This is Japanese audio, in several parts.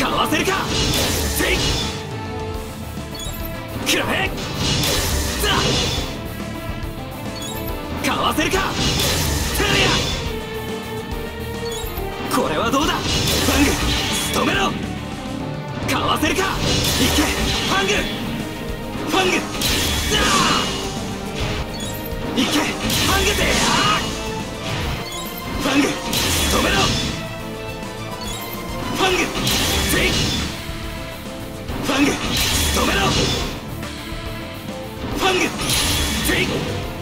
かわせるか？せいくらえザ。かわせるか？テレアこれはどうだ？ファング。仕留めろ。かわせるか？いけ。ファング。ファング。ザ。いけ。ファング勢ング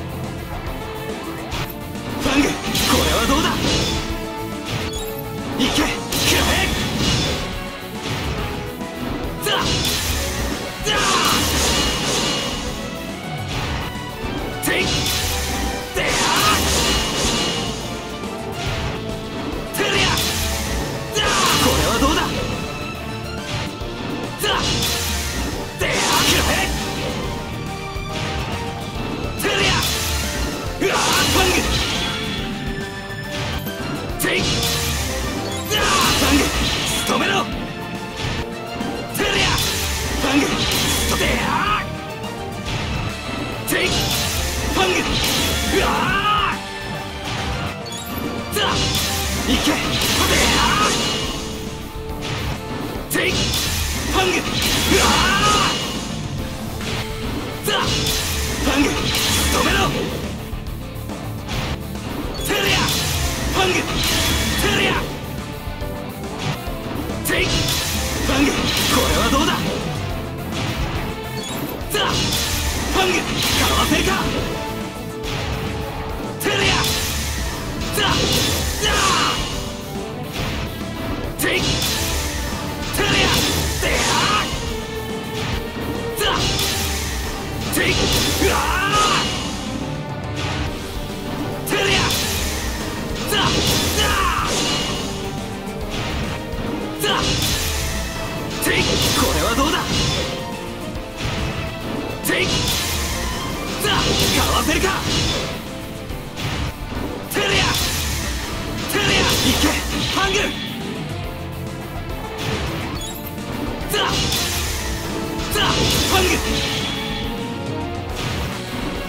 かわせるか Ah! アングルララハング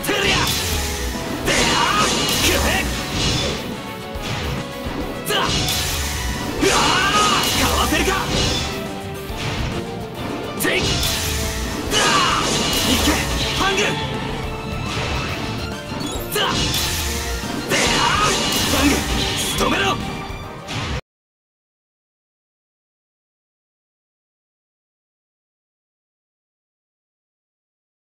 テリア。デア。クヘラうわー。かわせるか。テイクラいけ。ハングルラ